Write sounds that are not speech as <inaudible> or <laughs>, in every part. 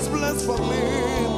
is blessed for me.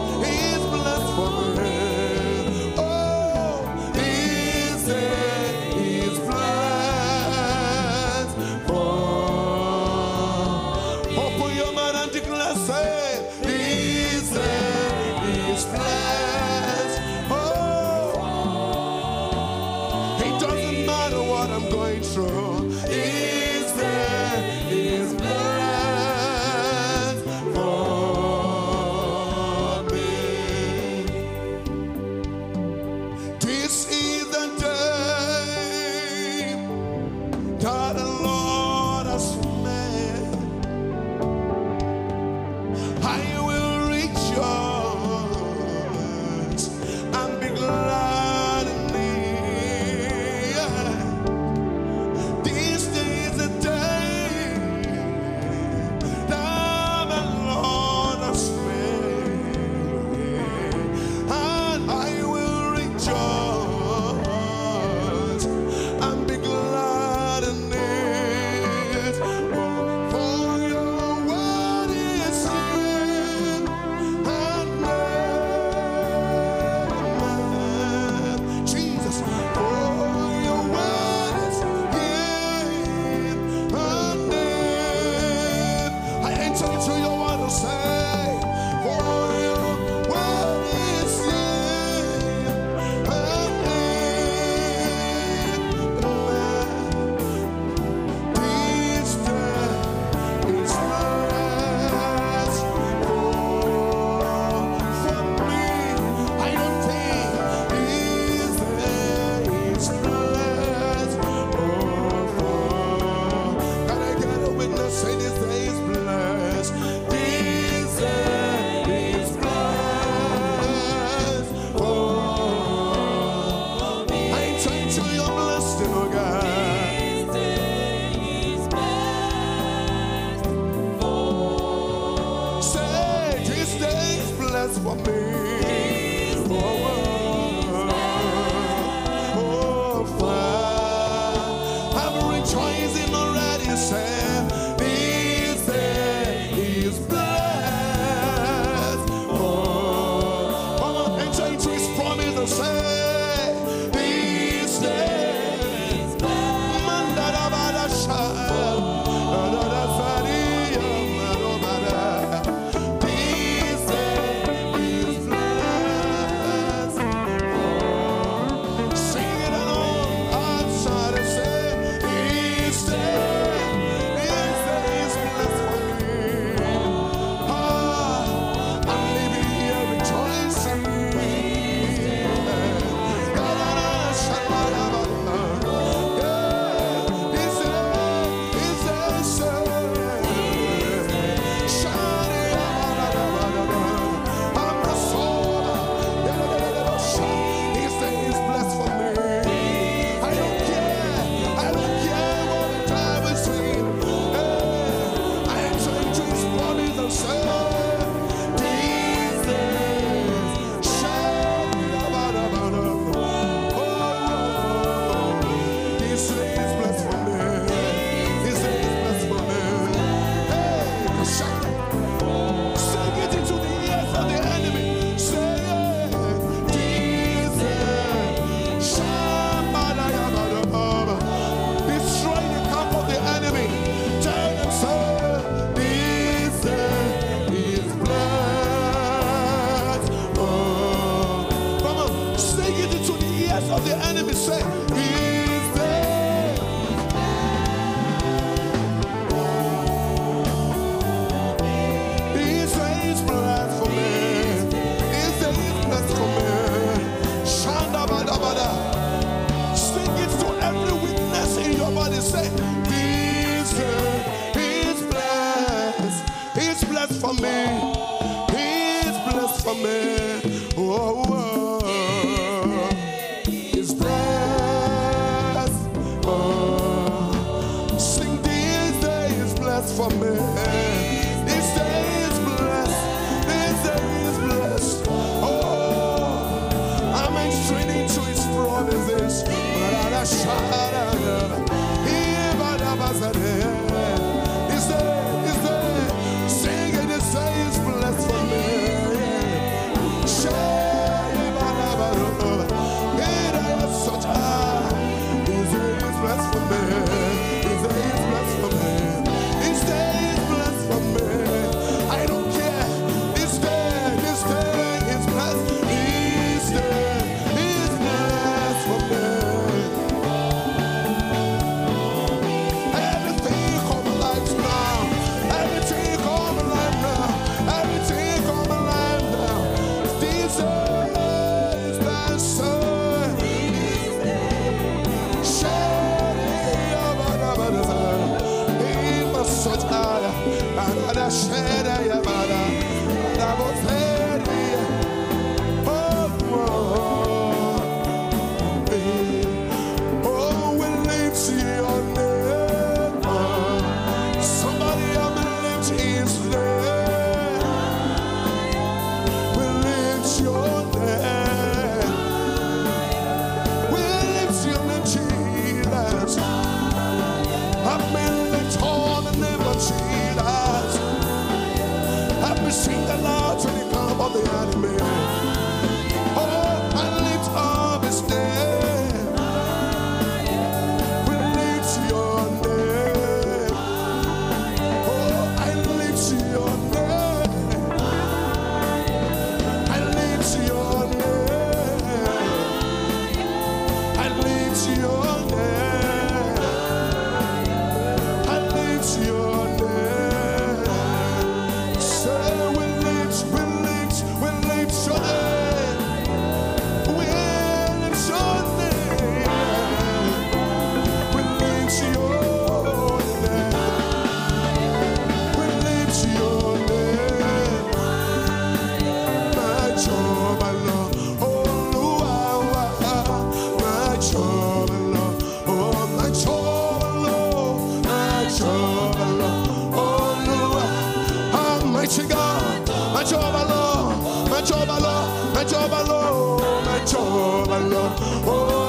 Lord,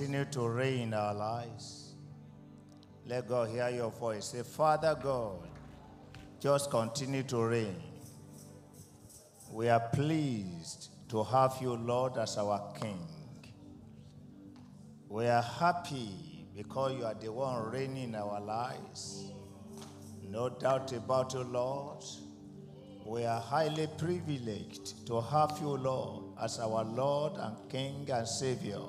continue to reign in our lives. Let God hear your voice. Say, Father God, just continue to reign. We are pleased to have you, Lord, as our King. We are happy because you are the one reigning in our lives. No doubt about it, Lord. We are highly privileged to have you, Lord, as our Lord and King and Savior.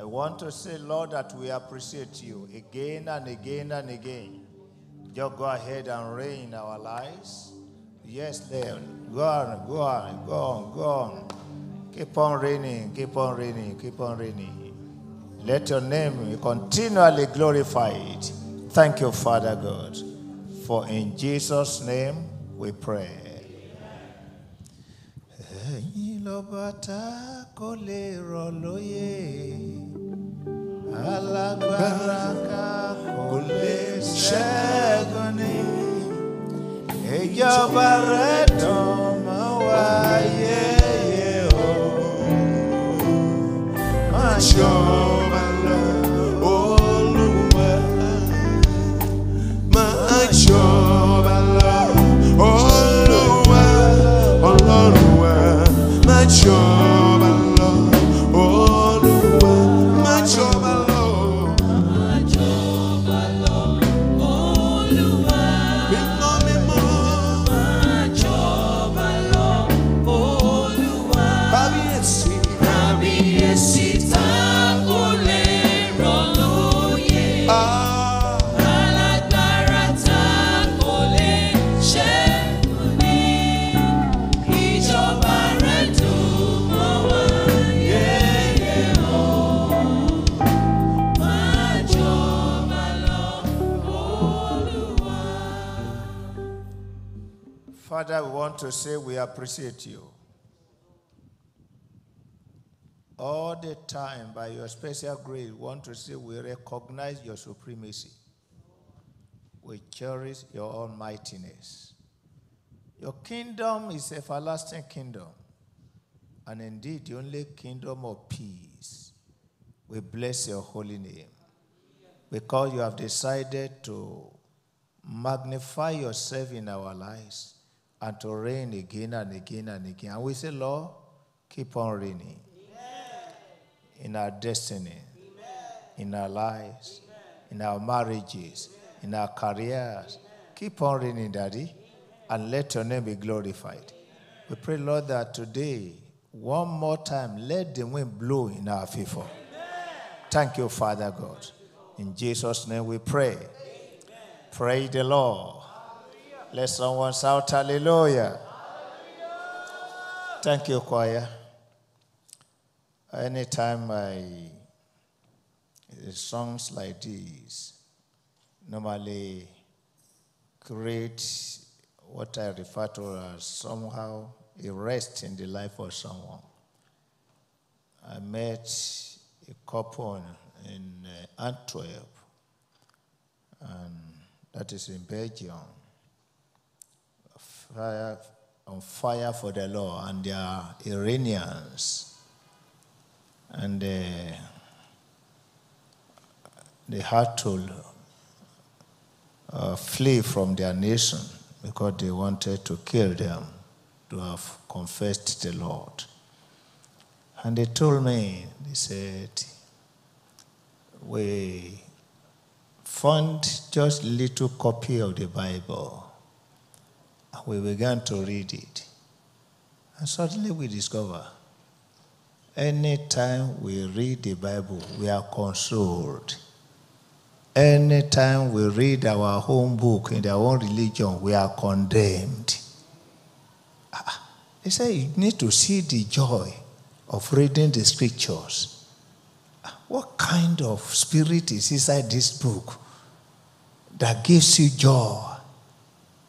I want to say, Lord, that we appreciate you again and again and again. Just go ahead and reign our lives. Yes, Lord. Go on, go on, go on, go on. Keep on reigning, keep on reigning, keep on reigning. Let your name be continually glorified. Thank you, Father God. For in Jesus' name we pray. Lọ́ba tá kò lè rọ̀ lóyè, alágbára ká kò lè ṣẹ́gun wáyé o. Máa want to say we appreciate you. All the time, by your special grace, we want to say we recognize your supremacy. We cherish your almightiness. Your kingdom is a everlasting kingdom, and indeed the only kingdom of peace. We bless your holy name because you have decided to magnify yourself in our lives and to rain again and again and again. And we say, Lord, keep on reigning in our destiny, in our lives, in our marriages, in our careers. Keep on raining, Daddy, and let your name be glorified. We pray, Lord, that today, one more time, let the wind blow in our favor. Thank you, Father God. In Jesus' name we pray. Praise the Lord. Let someone shout hallelujah. Thank you, choir. Anytime I songs like these normally create what I refer to as somehow a rest in the life of someone. I met a couple in uh, Antwerp, and that is in Belgium. Fire, on fire for the law, and they are Iranians. And uh, they had to uh, flee from their nation because they wanted to kill them to have confessed the Lord. And they told me, they said, we found just little copy of the Bible. And we began to read it. And suddenly we discover anytime we read the Bible, we are consoled. Anytime we read our home book in our own religion, we are condemned. Ah, they say you need to see the joy of reading the scriptures. Ah, what kind of spirit is inside this book that gives you joy?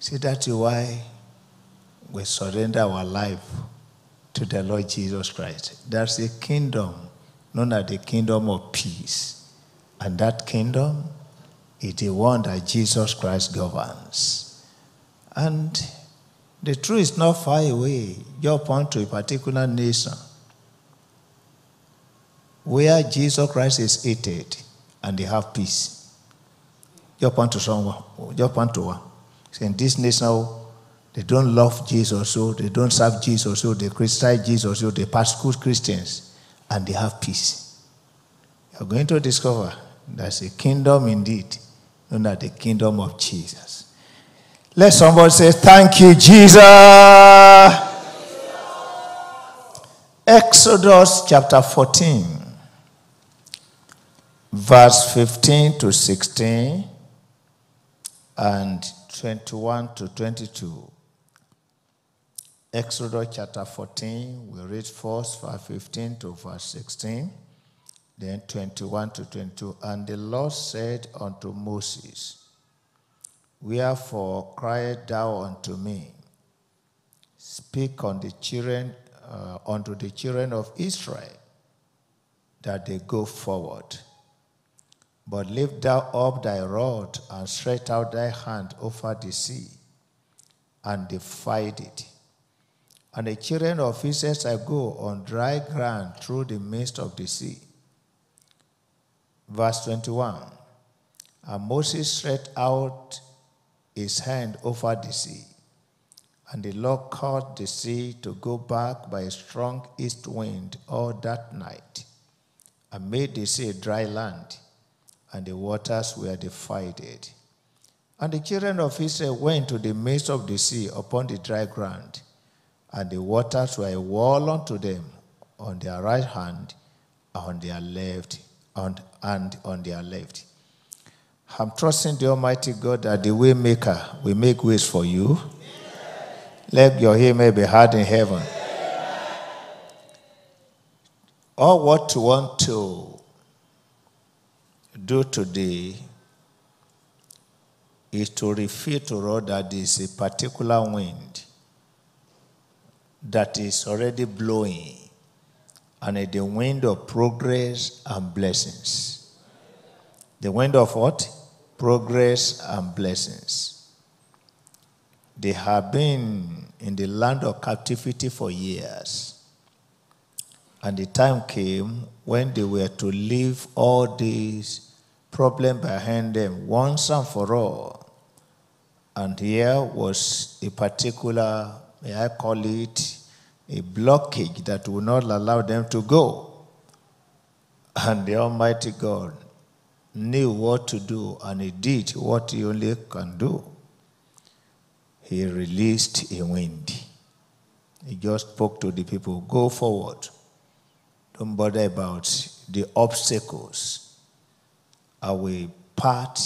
See, that's why we surrender our life to the Lord Jesus Christ. There's a kingdom known as the kingdom of peace. And that kingdom is the one that Jesus Christ governs. And the truth is not far away. You point to a particular nation where Jesus Christ is hated and they have peace. You point to someone, you point to one. Saying this nation, oh, they don't love Jesus, so they don't serve Jesus, so they criticize Jesus, so they persecute Christians, and they have peace. You're going to discover there's a kingdom indeed, known as the kingdom of Jesus. Let somebody say, Thank you, Jesus. Exodus chapter 14, verse 15 to 16, and 21 to 22. Exodus chapter 14, we read first verse 15 to verse 16, then 21 to 22. And the Lord said unto Moses, Wherefore cried thou unto me? Speak on the children, uh, unto the children of Israel, that they go forward. But lift thou up thy rod and stretch out thy hand over the sea, and divide it. And the children of Israel shall go on dry ground through the midst of the sea. Verse 21 And Moses stretched out his hand over the sea, and the Lord caused the sea to go back by a strong east wind all that night, and made the sea dry land and the waters were divided. And the children of Israel went to the midst of the sea upon the dry ground, and the waters were a wall unto them on their right hand, on their left, and, and on their left. I'm trusting the Almighty God that the Waymaker will make ways for you. Let your amen be heard in heaven. All what you want to do today is to refer to us that is a particular wind that is already blowing, and it's the wind of progress and blessings. The wind of what? Progress and blessings. They have been in the land of captivity for years. And the time came when they were to leave all these problems behind them once and for all. And here was a particular, may I call it, a blockage that would not allow them to go. And the Almighty God knew what to do, and He did what He only can do. He released a wind. He just spoke to the people go forward. Don't bother about the obstacles. I will part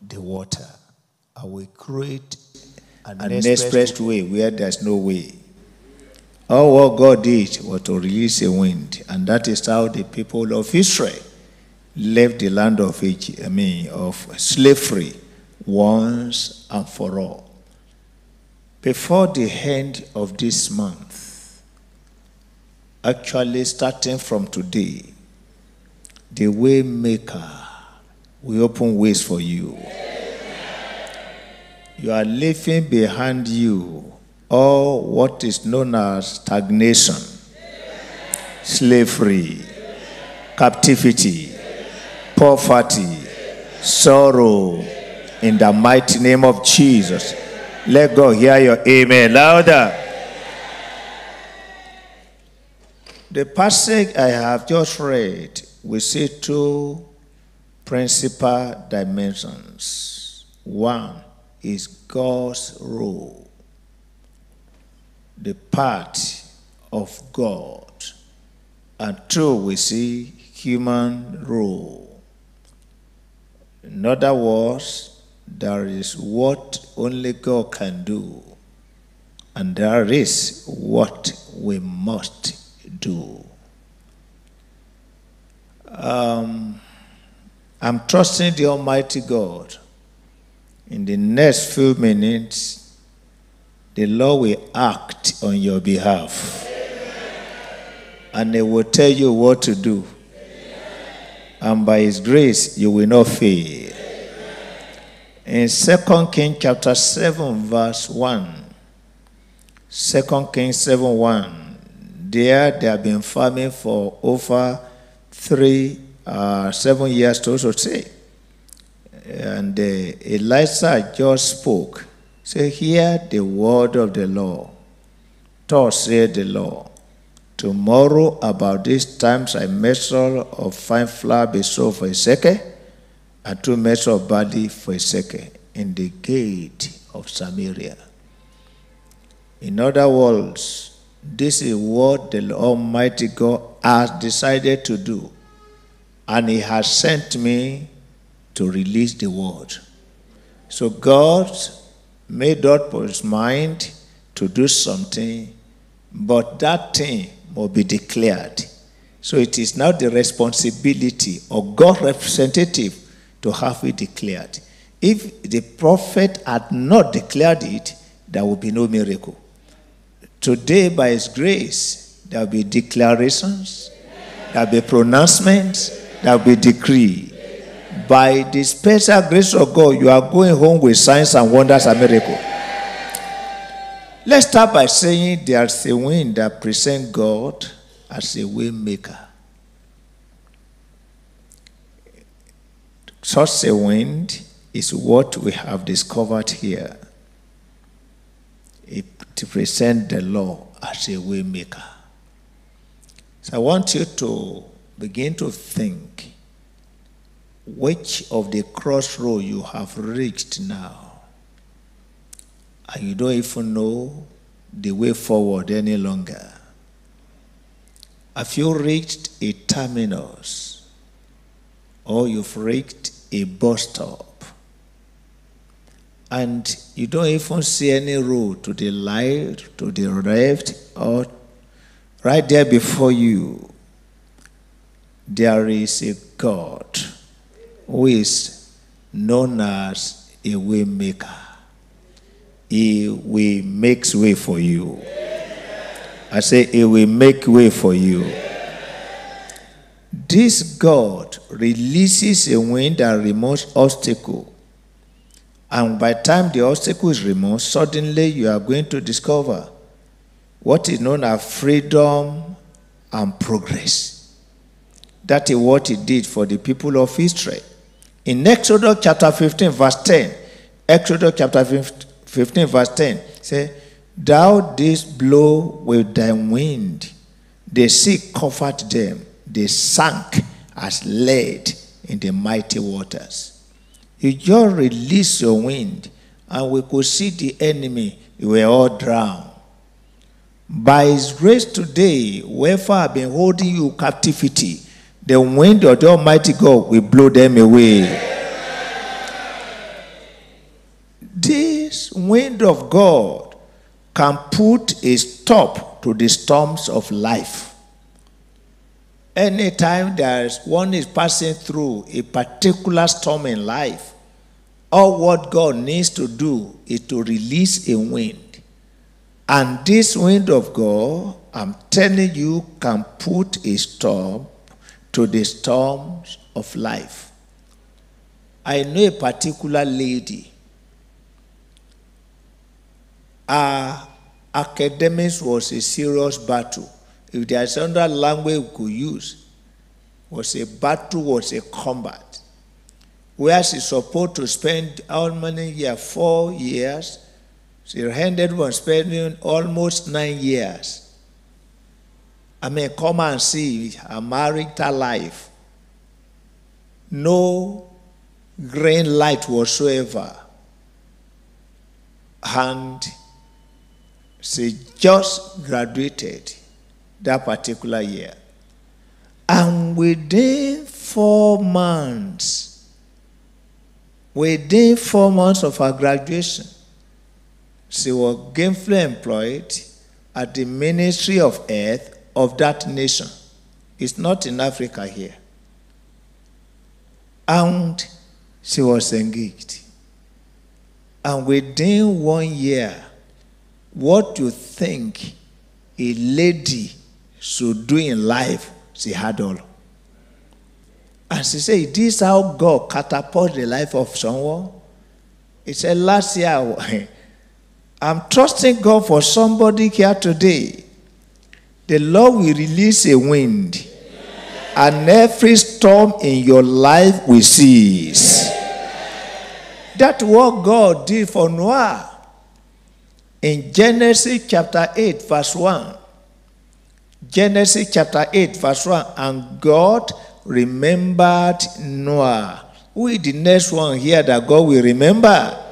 the water. I will create an, an express way where there's no way. All oh, what God did was to release a wind, and that is how the people of Israel left the land of Egypt, I mean, of slavery once and for all. Before the end of this month, actually starting from today, the way will open ways for you. You are leaving behind you all what is known as stagnation, slavery, captivity, poverty, sorrow. In the mighty name of Jesus. Let God hear your amen louder. The passage I have just read, we see two principal dimensions. One is God's role, the part of God. And two, we see human role. In other words, there is what only God can do, and there is what we must do. Um, I'm trusting the Almighty God. In the next few minutes, the Lord will act on your behalf. And He will tell you what to do. And by His grace, you will not fail. In 2 Kings chapter 7, verse 1, 2 Kings 7 1, there they have been farming for over three, uh, seven years to also say. And uh, just spoke. Say, hear the word of the Lord. Thus said the Lord. Tomorrow about this time I measure of fine flour be sold for a shekel, and two measures of barley for a shekel in the gate of Samaria. In other words, this is what the Almighty God has decided to do, and He has sent me to release the word. So God made up his mind to do something, but that thing must be declared. So it is now the responsibility of God's representative to have it declared. If the prophet had not declared it, there would be no miracle. Today, by his grace, there will be declarations, there will be pronouncements, will be decree. By the special grace of God, you are going home with signs and wonders and miracles. Let's start by saying there's a wind that presents God as a way maker. Such a wind is what we have discovered here. It, to present the law as a way maker. So I want you to begin to think which of the crossroads you have reached now. And you don't even know the way forward any longer. Have you reached a terminus? Or you've reached a bus stop? And you don't even see any road to the light, to the left, or right there before you, there is a God who is known as a way maker. He will make way for you. I say, He will make way for you. This God releases a wind that removes obstacle. And by the time the obstacle is removed, suddenly you are going to discover what is known as freedom and progress. That is what he did for the people of Israel. In Exodus chapter 15, verse 10, Exodus chapter 15, verse 10, say, Thou didst blow with thy wind, the sea covered them, they sank as lead in the mighty waters. You just release your wind, and we could see the enemy, we were all drowned. By his grace today, whoever have been holding you captivity, the wind of the Almighty God will blow them away. This wind of God can put a stop to the storms of life. Anytime there's one is passing through a particular storm in life, all what God needs to do is to release a wind And this wind of God, I'm telling you, can put a stop to the storms of life. I know a particular lady. Her academics was a serious battle. If there's another language we could use, was a battle, was a combat. Where she's supposed to spend how many years? Four years. She ended on spending almost nine years. I mean, come and see her marital life. No green light whatsoever. And she just graduated that particular year. And within four months, within four months of her graduation, she was gainfully employed at the Ministry of Earth of that nation. is not in Africa here. And she was engaged. And within one year, what you think a lady should do in life, she had all. And she said, This is how God catapult the life of someone. He said, Last year, <laughs> I'm trusting God for somebody here today. The Lord will release a wind, and every storm in your life will cease. That's what God did for Noah. In Genesis chapter 8, verse 1. Genesis chapter 8, verse 1. And God remembered Noah. Who is the next one here that God will remember?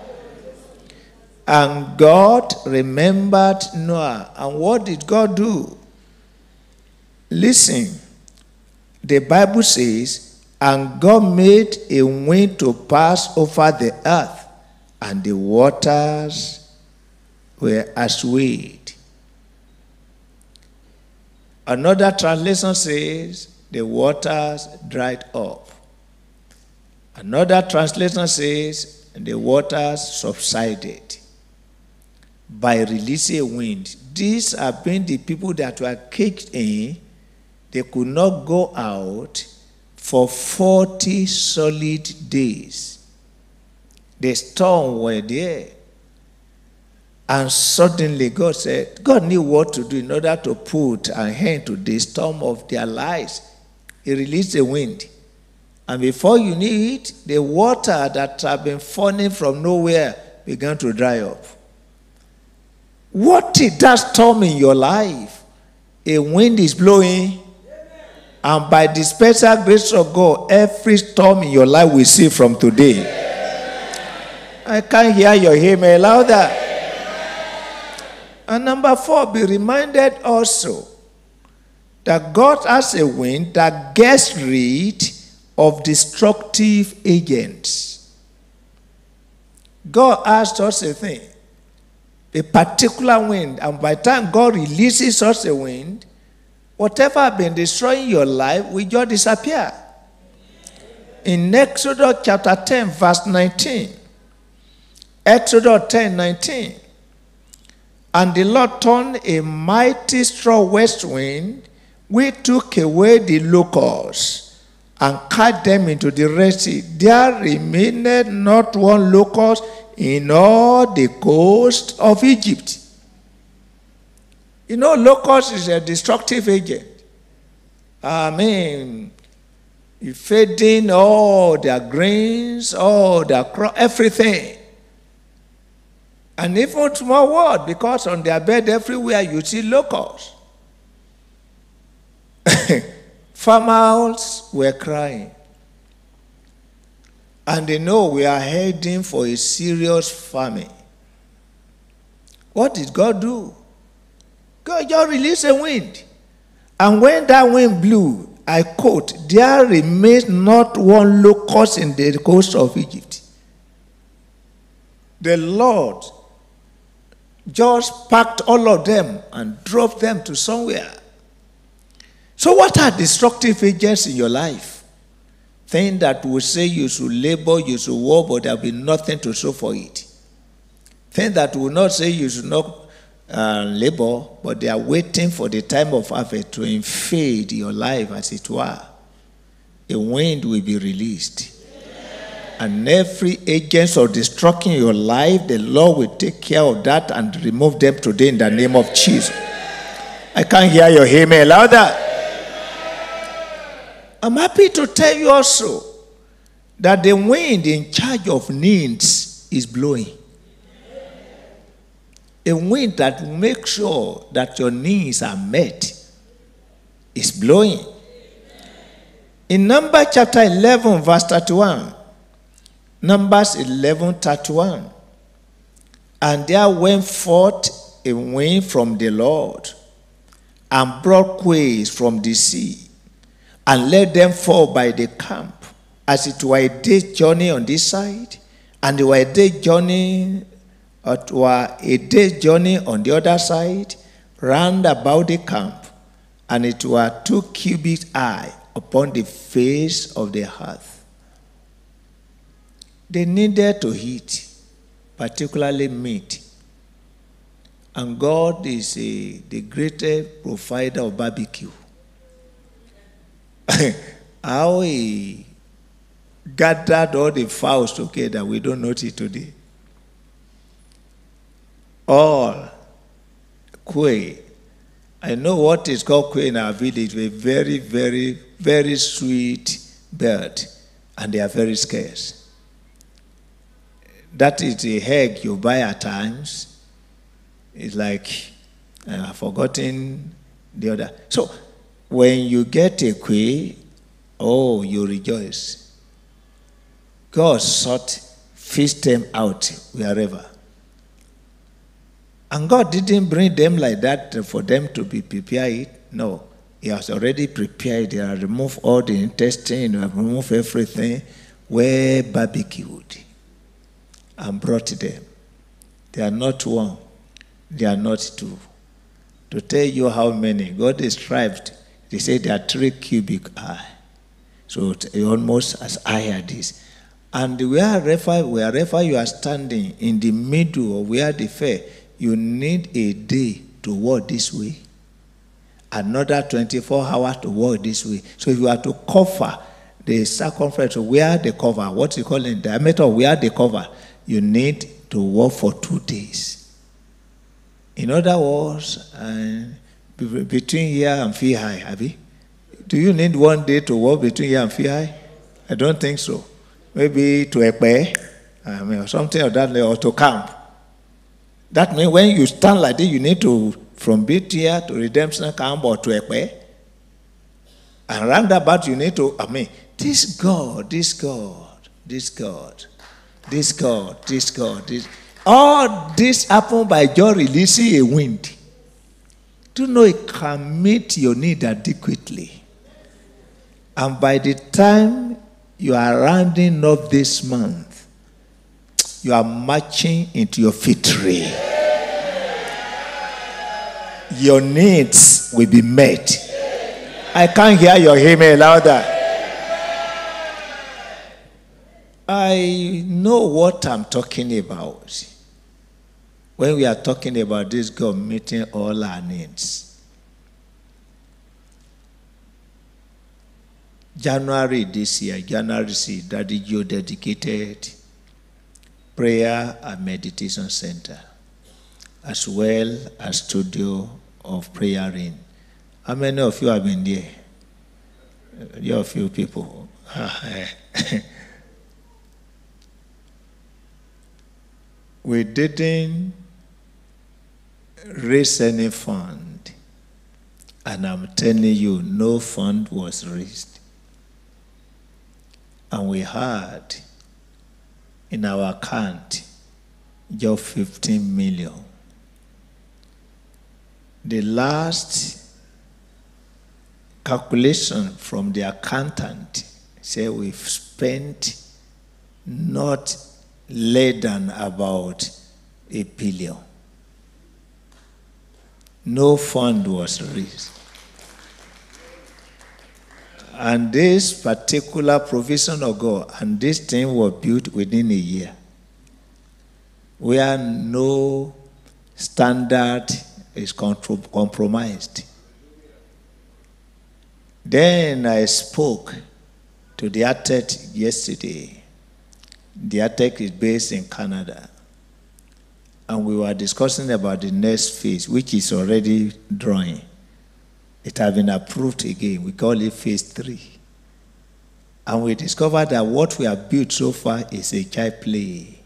And God remembered Noah. And what did God do? Listen, the Bible says, and God made a wind to pass over the earth, and the waters were assuaged. Another translation says, the waters dried up. Another translation says, the waters subsided by releasing a wind. These have been the people that were caged in. They could not go out for 40 solid days. The storm were there. And suddenly God said, God knew what to do in order to put an end to the storm of their lives. He released the wind. And before you knew it, the water that had been falling from nowhere began to dry up. What is that storm in your life? A wind is blowing. And by the special grace of God, every storm in your life we see from today. I can't hear your amen louder. And number four, be reminded also that God has a wind that gets rid of destructive agents. God has such a thing, a particular wind, and by the time God releases such a wind, whatever has been destroying your life will just disappear. In Exodus chapter 10, verse 19, Exodus 10 19, and the Lord turned a mighty strong west wind, which took away the locusts and cast them into the Red Sea. There remained not one locust in all the coast of Egypt. You know, locust is a destructive agent. I mean, feeding all their grains, all their crop, everything. And even small word, because on their bed everywhere you see locusts. <laughs> Farmers were crying. And they know we are heading for a serious famine. What did God do? God just released a wind. And when that wind blew, I quote, there remains not one locust in the coast of Egypt. The Lord just packed all of them and drove them to somewhere. So, what are destructive agents in your life? Things that will say you should labor, you should work, but there will be nothing to show for it. Things that will not say you should not uh, labor, but they are waiting for the time of harvest to invade your life, as it were. A wind will be released. And every agent of destruction in your life, the Lord will take care of that and remove them today in the name of Jesus. I can't hear your amen louder. I'm happy to tell you also that the wind in charge of needs is blowing. A wind that will make sure that your needs are met is blowing. In Number chapter 11, verse 31, Numbers 11, 31, and there went forth a wind from the Lord and brought quails from the sea and let them fall by the camp, as it were a day's journey on this side, and they were a day's journey, it were a day's journey on the other side, round about the camp, and it were two cubits high upon the face of the earth. They needed to eat, particularly meat. And God is a, the greatest provider of barbecue. <laughs> How he gathered all the fowls together, we don't know it today. All quail. I know what is called quail in our village, a very, very, very sweet bird, and they are very scarce. That is the egg you buy at times. It's like, uh, I've forgotten the other. So when you get a quail, oh, you rejoice. God sought, fished them out wherever. And God didn't bring them like that for them to be prepared. No. He has already prepared. He has removed all the intestine, he has removed everything, were barbecued and brought them. They are not one, they are not two. To tell you how many, God described they say they are three cubic high. So it's almost as high as this. And wherever, wherever you are standing in the middle of where the fair, you need a day to walk this way, another 24 hours to walk this way. So if you are to cover the circumference where they cover, what you call it, diameter where they cover, you need to walk for two days. In other words, uh, between here and Fee High, Abby? Do you need one day to walk between here and Fee High? I don't think so. Maybe to Ekpe, I mean, or something of that, or to camp. That means when you stand like this, you need to, from here to Redemption Camp or to Ekpe. And roundabout, you need to, I mean, this God, this God, this God, this God, this God, this. All this happened by just releasing a wind. Do you know it can meet your need adequately? And by the time you are rounding up this month, you are marching into your victory. Your needs will be met. I can't hear your amen louder. I know what I'm talking about when we are talking about this God meeting all our needs. January this year, January year, Daddy Joe dedicated prayer and meditation center, as well as studio of prayer in. How many of you have been there? You're a few people. <laughs> we didn't raise any fund. And I'm telling you, no fund was raised. And we had in our account just 15 million. The last calculation from the accountant said we've spent not less than about a billion no fund was raised. And this particular provision of God and this thing was built within a year, where no standard is compromised. Then I spoke to the architect yesterday. The architect is based in Canada. And we were discussing about the next phase, which is already drawing. It has been approved again. We call it phase three. And we discovered that what we have built so far is a child play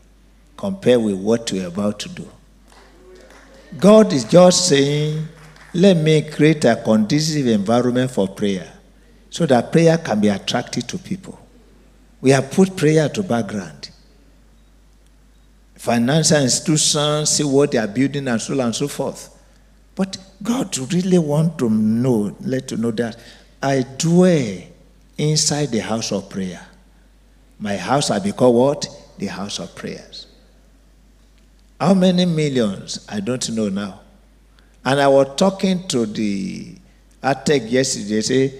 compared with what we're about to do. God is just saying, let me create a conducive environment for prayer so that prayer can be attractive to people. We have put prayer to background. Financial institutions see what they are building and so on and so forth. But God really want to know, let to know that I dwell inside the house of prayer. My house has become what? The house of prayers. How many millions? I don't know now. And I was talking to the Atec yesterday, say,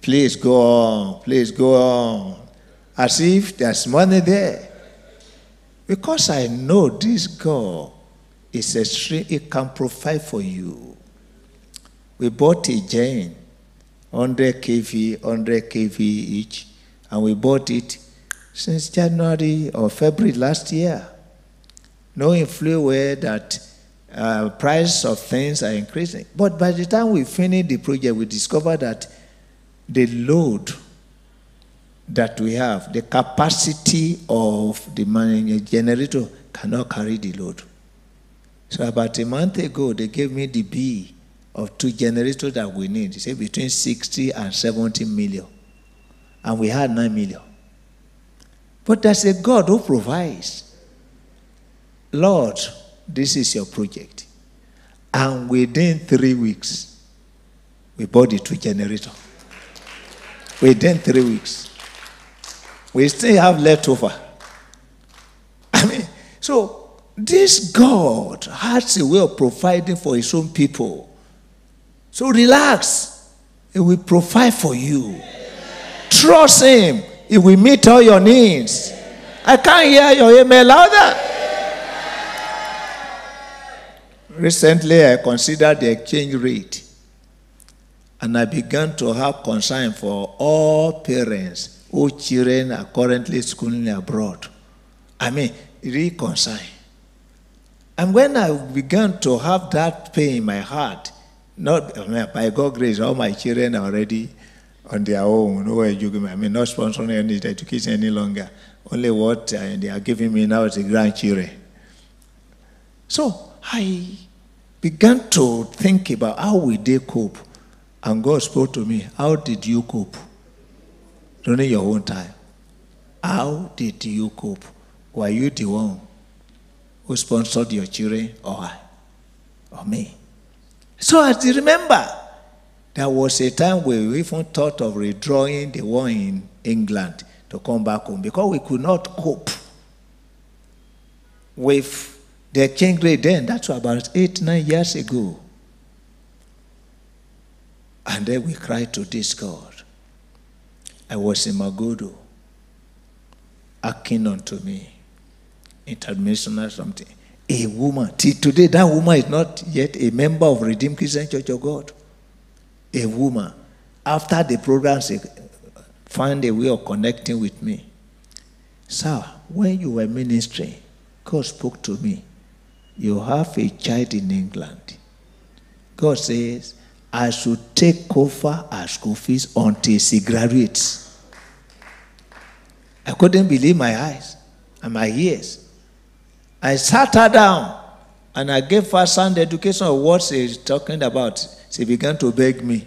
please go on, please go on. As if there's money there. Because I know this God is extreme, it can provide for you. We bought a Jane, 100 kV, 100 kV each, and we bought it since January or February last year. Knowing full well that uh, price of things are increasing. But by the time we finish the project, we discover that the load that we have, the capacity of the generator cannot carry the load. So about a month ago, they gave me the B of two generators that we need. They say between 60 and 70 million. And we had 9 million. But there's a God who provides. Lord, this is your project. And within three weeks, we bought the two generator. Within three weeks. We still have leftover. <laughs> I mean, so this God has a way of providing for his own people. So relax. He will provide for you. Trust him. He will meet all your needs. I can't hear your amen louder. Recently, I considered the exchange rate. And I began to have concern for all parents whose children are currently schooling abroad. I mean, really concern. And when I began to have that pain in my heart, not by God's grace, all my children are already on their own. No education. I mean, not sponsoring any education any longer. Only what uh, they are giving me now is the grandchildren. So I began to think about how will they cope. And God spoke to me, How did you cope? During your own time. How did you cope? Were you the one who sponsored your children or? Or me? So as you remember there was a time where we even thought of redrawing the war in England to come back home because we could not cope with the exchange rate then. That's about eight, nine years ago. And then we cried to this God. I was in Magodo, acting unto me, international something. A woman, today, that woman is not yet a member of Redeemed Christian Church of God. A woman, after the program, she found a way of connecting with me. Sir, when you were ministering, God spoke to me. You have a child in England. God says, I should take over her school fees until she graduates. I couldn't believe my eyes and my ears. I sat her down and I gave her sound education of what she's talking about. She began to beg me,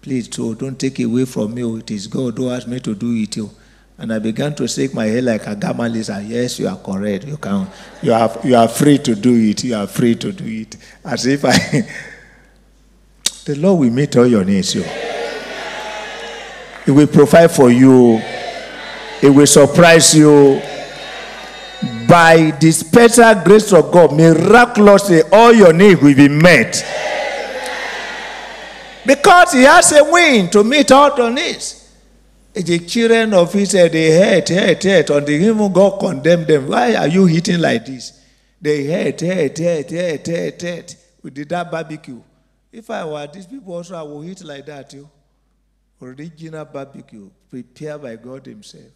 please, so don't take it away from me. It is God who asked me to do it. oh." And I began to shake my head like a gamalist. Yes, you are correct. You can. You are. You are free to do it. You are free to do it. As if I. <laughs> the Lord will meet all your needs. You. He will provide for you. He will surprise you by the special grace of God, miraculously, all your needs will be met. Because He has a wing to meet all your needs. The children of Israel, they hate, hate, hate, until even God condemned them. Why are you eating like this? They hate, hate, hate, hate, hate, ate. We did that barbecue. If I were these people also, I would eat like that too. Original barbecue, prepared by God Himself.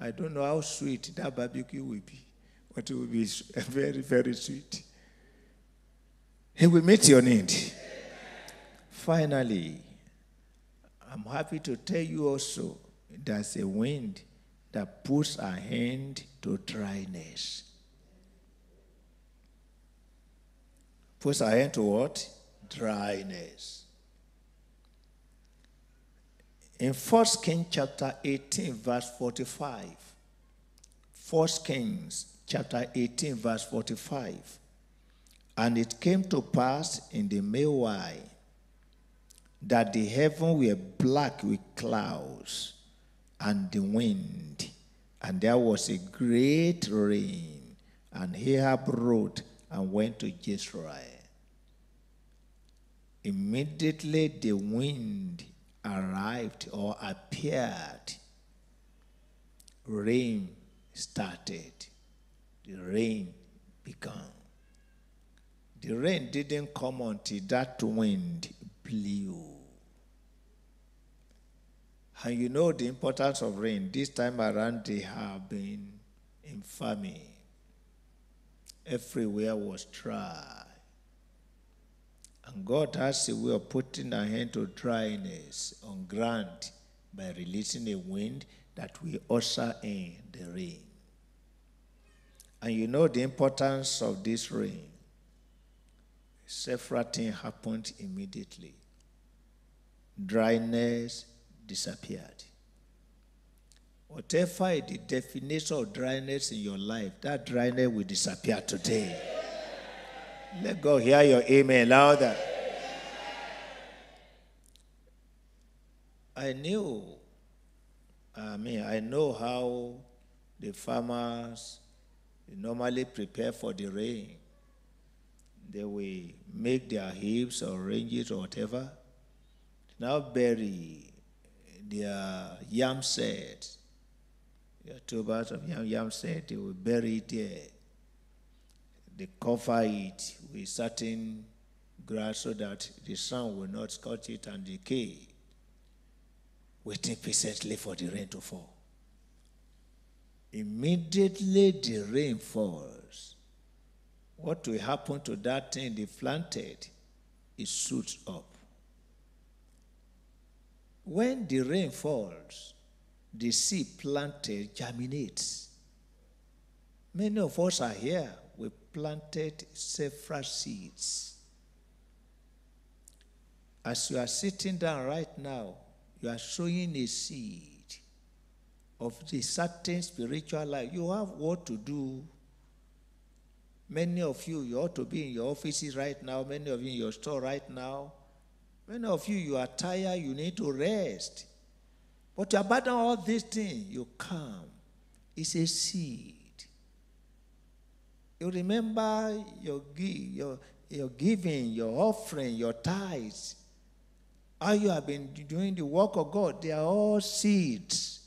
I don't know how sweet that barbecue will be, it will be very, very sweet. He will meet your need. Finally, I'm happy to tell you also there's a wind that puts a hand to dryness. Puts a hand to what? Dryness. In 1 Kings chapter 18, verse 45, 1 Kings chapter 18, verse 45, and it came to pass in the meanwhile that the heaven were black with clouds and the wind, and there was a great rain. And Ahab wrote and went to Jezreel. Immediately the wind arrived or appeared, rain started. The rain began. The rain didn't come until that wind blew. And you know the importance of rain. This time around, they have been in famine. Everywhere was dry. And God has a way of putting a hand to dryness on ground by releasing a wind that will usher in the rain. And you know the importance of this rain. Several things happened immediately. Dryness disappeared. Whatever is the definition of dryness in your life, that dryness will disappear today. Let God hear your amen louder. I knew, I mean, I know how the farmers normally prepare for the rain. They will make their heaps or ranges or whatever. Now bury their yam sets, their tubers of yam, yam set, they will bury it there they cover it with certain grass so that the sun will not scorch it and decay, waiting patiently for the rain to fall. Immediately the rain falls, what will happen to that thing they planted? It shoots up. When the rain falls, the seed planted germinates. Many of us are here we planted several seeds. As you are sitting down right now, you are sowing a seed of the certain spiritual life. You have what to do. Many of you, you ought to be in your offices right now. Many of you in your store right now. Many of you, you are tired. You need to rest. But you abandon all these things. You come. It's a seed. You remember your, your, your giving, your offering, your tithes. How you have been doing the work of God, they are all seeds.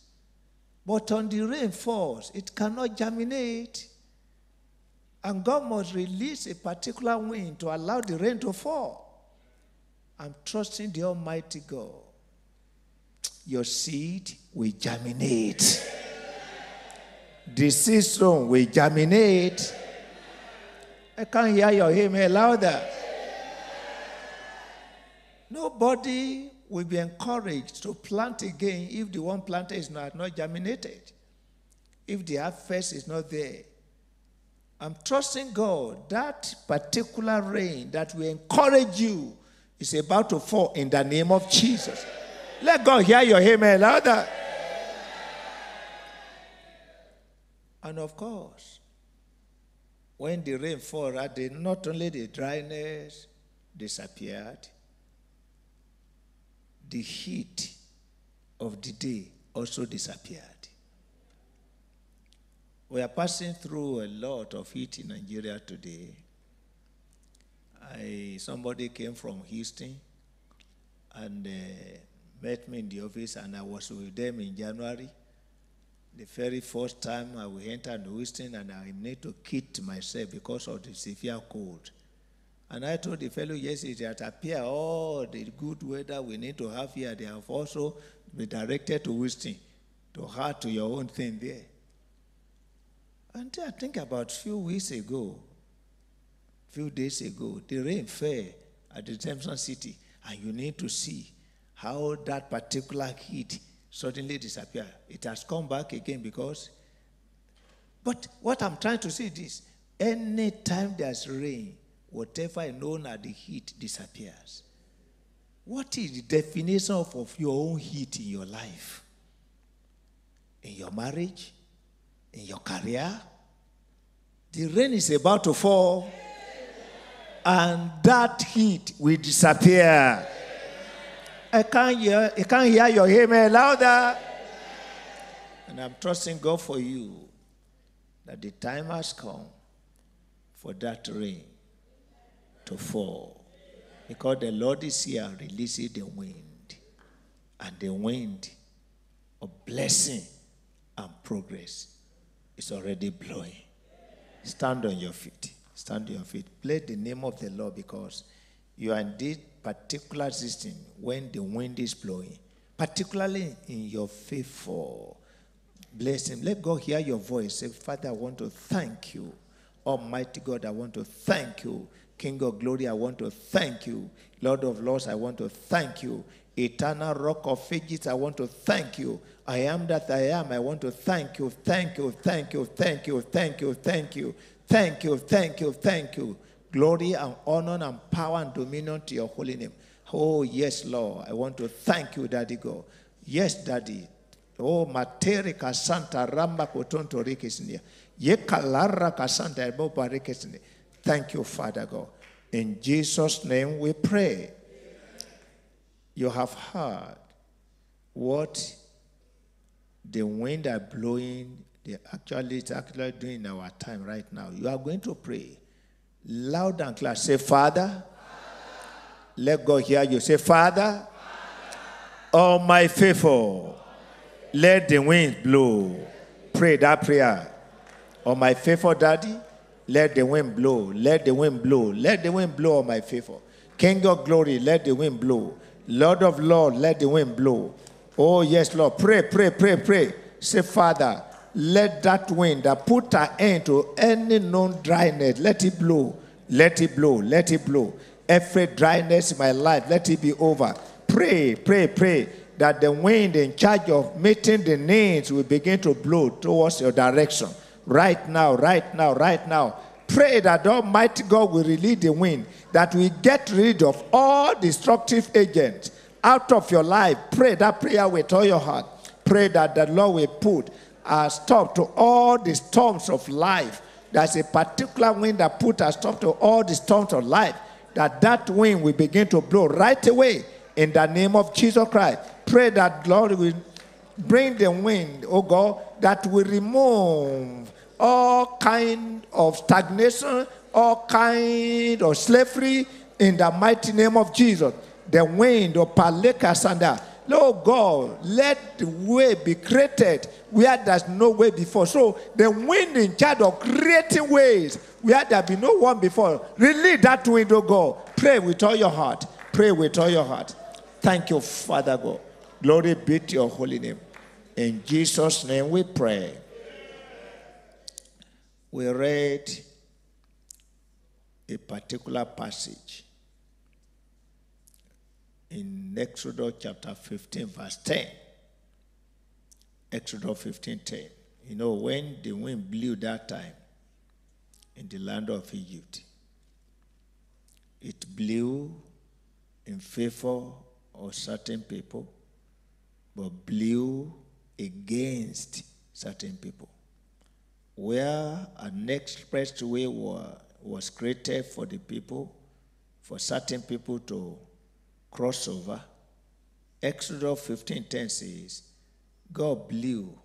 But on the rain falls, it cannot germinate. And God must release a particular wind to allow the rain to fall. I'm trusting the Almighty God. Your seed will germinate. The seed sown will germinate. I can't hear your amen louder. Nobody will be encouraged to plant again if the one planted is not, not germinated, if the harvest is not there. I'm trusting God that particular rain that will encourage you is about to fall in the name of Jesus. Let God hear your amen louder. And of course, when the rain fell, not only the dryness disappeared, the heat of the day also disappeared. We are passing through a lot of heat in Nigeria today. I, somebody came from Houston and uh, met me in the office, and I was with them in January. The very first time I will enter Houston and I need to kit myself because of the severe cold. And I told the fellow yes, it that appear all the good weather we need to have here, they have also been directed to Houston to have to your own thing there. And I think about few weeks ago, few days ago, the rain fell at the Redemption City, and you need to see how that particular heat suddenly disappeared. It has come back again because. But what I'm trying to say is anytime there's rain, whatever is known as the heat disappears. What is the definition of, of your own heat in your life? In your marriage? In your career? The rain is about to fall, and that heat will disappear. I can't hear, I can't hear your amen louder. And I'm trusting God for you that the time has come for that rain to fall. Because the Lord is here releasing the wind. And the wind of blessing and progress is already blowing. Stand on your feet. Stand on your feet. Play the name of the Lord because you are in this particular system when the wind is blowing, particularly in your favor. Bless him. Let God hear your voice. Say, Father, I want to thank you. Almighty God, I want to thank you. King of glory, I want to thank you. Lord of Lords, I want to thank you. Eternal rock of ages, I want to thank you. I am that I am. I want to thank you, thank you, thank you, thank you, thank you, thank you, thank you, thank you, thank you. Glory and honor and power and dominion to your holy name. Oh, yes, Lord. I want to thank you, Daddy God. Yes, Daddy. Oh, materi kasanta ramba kotonto rikisnia. Ye kalara kasanta eboba rikisnia. Thank you, Father God. In Jesus' name we pray. You have heard what the wind are blowing, they actually it's actually doing in our time right now. You are going to pray loud and clear. Say, Father. Father. Let God hear you. Say, Father. Oh, my faithful, let the wind blow. Pray that prayer. Oh, my faithful daddy, let the wind blow. Let the wind blow. Let the wind blow, oh, my faithful. King of glory, let the wind blow. Lord of Lord, let the wind blow. Oh, yes, Lord. Pray, pray, pray, pray. Say, Father, let that wind that put an end to any known dryness, let it blow. Let it blow. Let it blow. Every dryness in my life, let it be over. Pray, pray, pray that the wind in charge of meeting the needs will begin to blow towards your direction. Right now, right now, right now. Pray that Almighty God will release the wind, that we get rid of all destructive agents out of your life. Pray that prayer with all your heart. Pray that the Lord will put a stop to all the storms of life. There's a particular wind that put a stop to all the storms of life. That that wind will begin to blow right away in the name of Jesus Christ. Pray that Lord will bring the wind, oh God, that will remove all kind of stagnation, all kind of slavery in the mighty name of Jesus. The wind of Paleka. Lord God, let the way be created where there's no way before. So the wind in charge of creating ways where there be no one before. Release that wind, oh God. Pray with all your heart. Pray with all your heart. Thank you, Father God. Glory be to your holy name. In Jesus' name we pray. We read a particular passage in Exodus chapter 15, verse 10. Exodus 15, 10. You know, when the wind blew that time in the land of Egypt, it blew in favor of certain people, but blew against certain people. Where an expressway was created for the people, for certain people to cross over. Exodus 15:10 says, God blew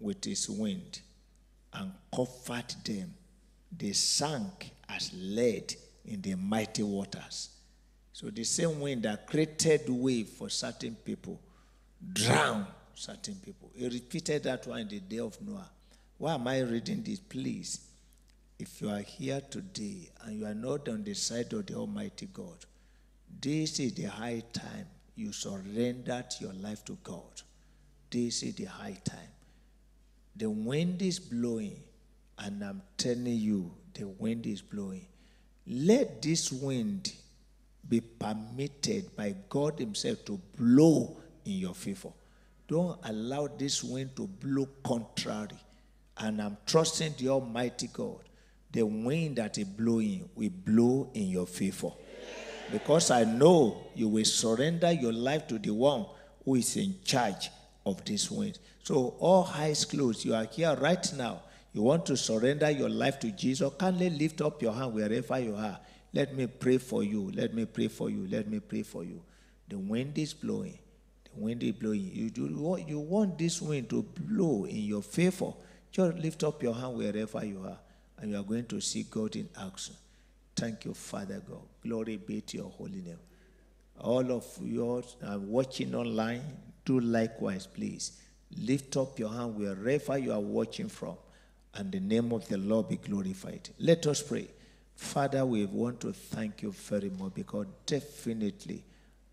with his wind and covered them. They sank as lead in the mighty waters. So the same wind that created way for certain people drowned certain people. He repeated that one in the day of Noah. Why am I reading this? Please, if you are here today and you are not on the side of the Almighty God, this is the high time you surrendered your life to God. This is the high time. The wind is blowing, and I'm telling you, the wind is blowing. Let this wind be permitted by God Himself to blow in your favor. Don't allow this wind to blow contrary. And I'm trusting the Almighty God. The wind that is blowing will blow in your favor. Because I know you will surrender your life to the one who is in charge of this wind. So, all eyes closed, you are here right now. You want to surrender your life to Jesus. Kindly lift up your hand wherever you are. Let me pray for you. Let me pray for you. Let me pray for you. The wind is blowing. The wind is blowing. You, do, you want this wind to blow in your favor. Just lift up your hand wherever you are, and you are going to see God in action. Thank you, Father God. Glory be to your holy name. All of you are watching online, do likewise, please. Lift up your hand wherever you are watching from, and the name of the Lord be glorified. Let us pray. Father, we want to thank you very much because definitely,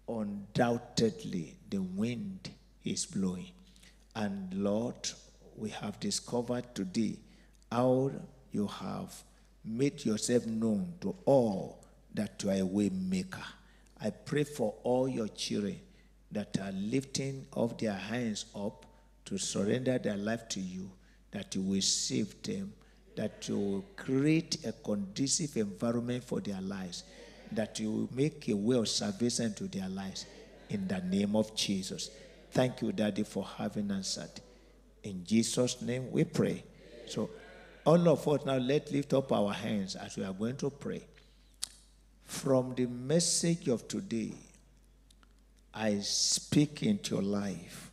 undoubtedly, the wind is blowing. And Lord, we have discovered today how you have made yourself known to all that you are a way maker. I pray for all your children that are lifting up their hands up to surrender their life to you, that you will save them, that you will create a conducive environment for their lives, that you will make a way of salvation to their lives. In the name of Jesus. Thank you, Daddy, for having answered. In Jesus' name we pray. So all of us now let's lift up our hands as we are going to pray. From the message of today, I speak into your life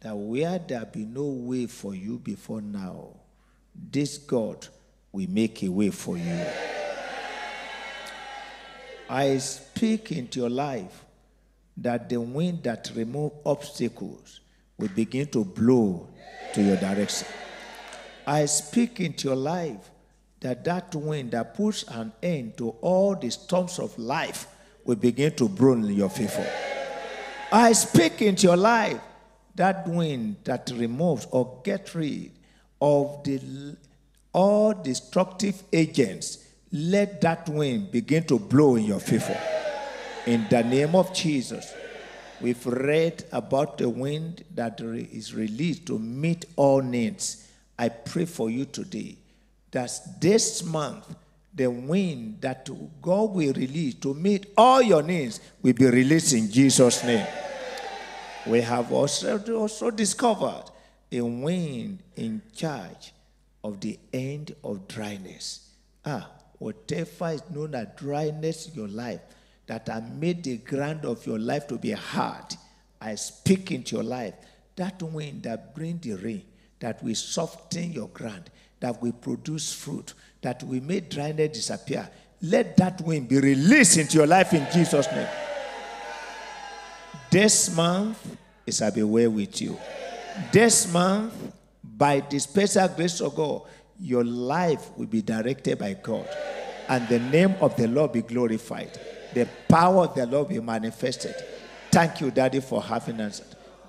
that where there be no way for you before now, this God will make a way for you. I speak into your life that the wind that remove obstacles will begin to blow to your direction. I speak into your life that that wind that puts an end to all the storms of life will begin to blow in your favor. I speak into your life that wind that removes or get rid of the all destructive agents. Let that wind begin to blow in your favor. In the name of Jesus. We've read about the wind that is released to meet all needs. I pray for you today that this month, the wind that God will release to meet all your needs will be released in Jesus' name. We have also, also discovered a wind in charge of the end of dryness. Ah, whatever is known as dryness in your life, that I made the ground of your life to be hard. I speak into your life. That wind that bring the rain, that will soften your ground, that will produce fruit, that will make dryness disappear. Let that wind be released into your life in Jesus' name. This month is I be well with you. This month, by the special grace of God, your life will be directed by God, and the name of the Lord be glorified the power of the Lord be manifested. Thank you, Daddy, for having us.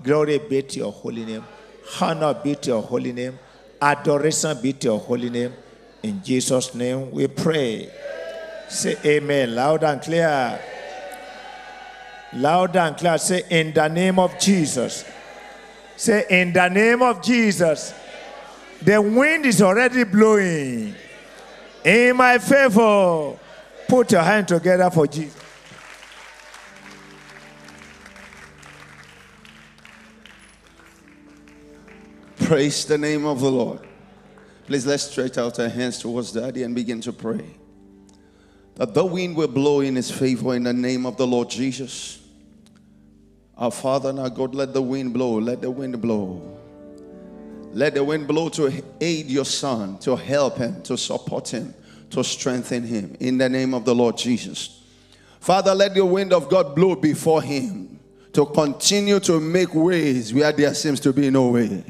Glory be to your holy name. Honor be to your holy name. Adoration be to your holy name. In Jesus' name we pray. Say amen. Loud and clear. Loud and clear. Say in the name of Jesus. Say in the name of Jesus. The wind is already blowing in my favor. Put your hand together for Jesus. Praise the name of the Lord. Please let's stretch out our hands towards Daddy and begin to pray. That the wind will blow in his favor in the name of the Lord Jesus. Our Father and our God, let the wind blow, let the wind blow. Let the wind blow to aid your son, to help him, to support him to strengthen him in the name of the Lord Jesus. Father, let the wind of God blow before him to continue to make ways where there seems to be no way.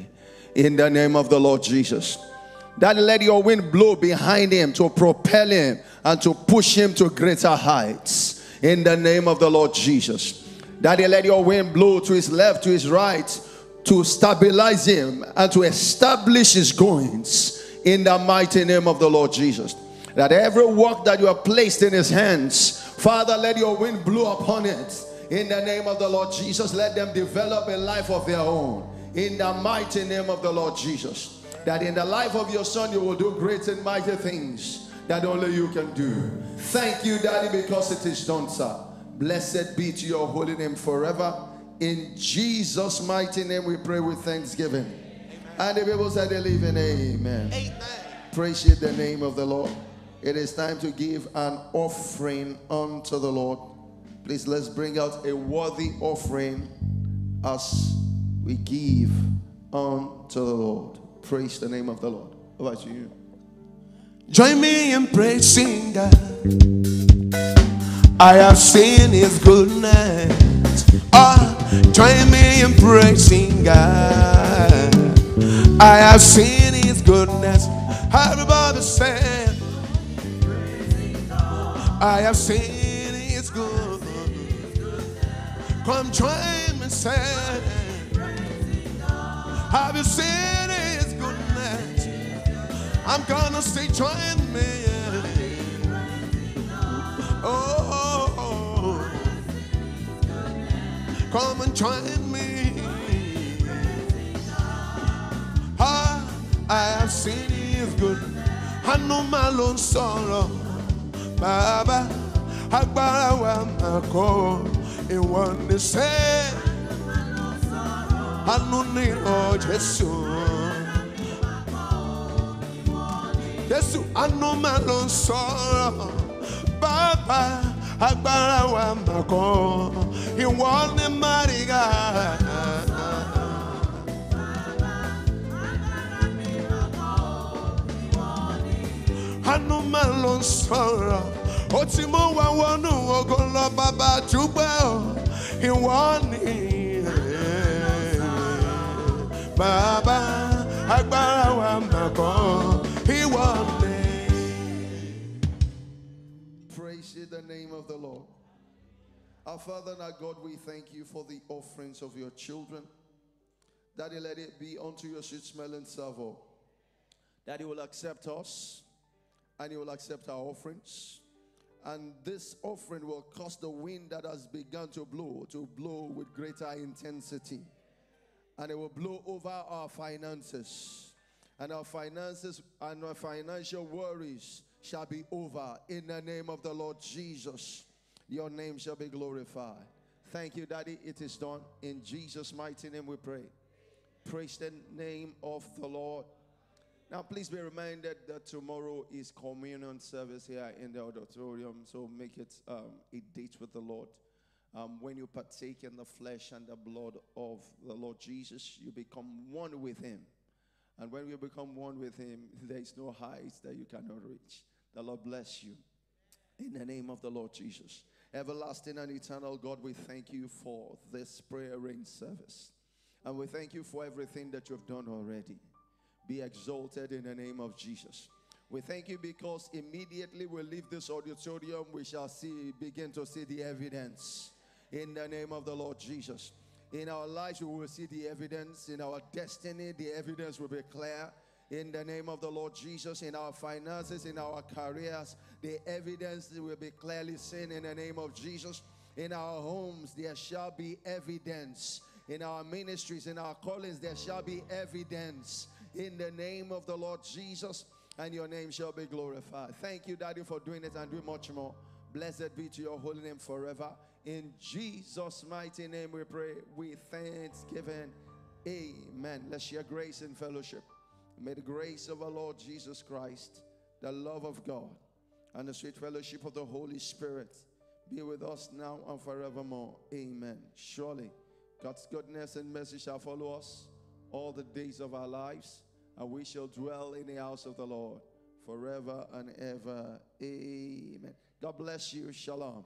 In the name of the Lord Jesus. Daddy, let your wind blow behind him to propel him and to push him to greater heights. In the name of the Lord Jesus. Daddy, let your wind blow to his left, to his right, to stabilize him and to establish his goings. In the mighty name of the Lord Jesus. That every work that you have placed in his hands, Father, let your wind blow upon it. In the name of the Lord Jesus, let them develop a life of their own. In the mighty name of the Lord Jesus. That in the life of your son, you will do great and mighty things that only you can do. Thank you, Daddy, because it is done, sir. Blessed be to your holy name forever. In Jesus' mighty name, we pray with thanksgiving. Amen. And the people said they live in amen. Amen. Praise the name of the Lord. It is time to give an offering unto the Lord. Please let's bring out a worthy offering as we give unto the Lord. Praise the name of the Lord. Over to you. Join me in praising God. I have seen His goodness. Ah, join me in praising God. I have seen His goodness. Everybody say, I have seen His good. Come join me, say, Have you seen His goodness? I'm gonna say, join me. Oh, come and join me. Ah, I have seen His good. I know my lone sorrow, Baba. Agbára wa máa kọ́ ìwọ̀n ní sẹ́. Àánú ní ọ̀ Jésù. Jésù àánú máa lọ sọ̀rọ̀. Bàbá agbára wa máa kọ́ ìwọ̀n ní Màríà. Praise ye the name of the Lord. Our Father and our God, we thank you for the offerings of your children. Daddy, let it be unto your sweet smelling savour. Daddy will accept us and you will accept our offerings. And this offering will cause the wind that has begun to blow to blow with greater intensity. And it will blow over our finances. And our finances and our financial worries shall be over in the name of the Lord Jesus. Your name shall be glorified. Thank you, Daddy. It is done. In Jesus' mighty name we pray. Praise the name of the Lord. Now, please be reminded that tomorrow is communion service here in the auditorium. So make it um, a date with the Lord. Um, when you partake in the flesh and the blood of the Lord Jesus, you become one with Him. And when you become one with Him, there is no heights that you cannot reach. The Lord bless you. In the name of the Lord Jesus. Everlasting and eternal God, we thank you for this prayer rain service. And we thank you for everything that you've done already. Be exalted in the name of Jesus. We thank you because immediately we leave this auditorium, we shall see, begin to see the evidence in the name of the Lord Jesus. In our lives, we will see the evidence. In our destiny, the evidence will be clear. In the name of the Lord Jesus, in our finances, in our careers, the evidence will be clearly seen in the name of Jesus. In our homes, there shall be evidence. In our ministries, in our callings, there shall be evidence. In the name of the Lord Jesus, and your name shall be glorified. Thank you, Daddy, for doing it and do much more. Blessed be to your holy name forever. In Jesus' mighty name we pray with thanksgiving. Amen. Let's share grace and fellowship. May the grace of our Lord Jesus Christ, the love of God, and the sweet fellowship of the Holy Spirit be with us now and forevermore. Amen. Surely God's goodness and mercy shall follow us all the days of our lives, and we shall dwell in the house of the Lord forever and ever. Amen. God bless you. Shalom.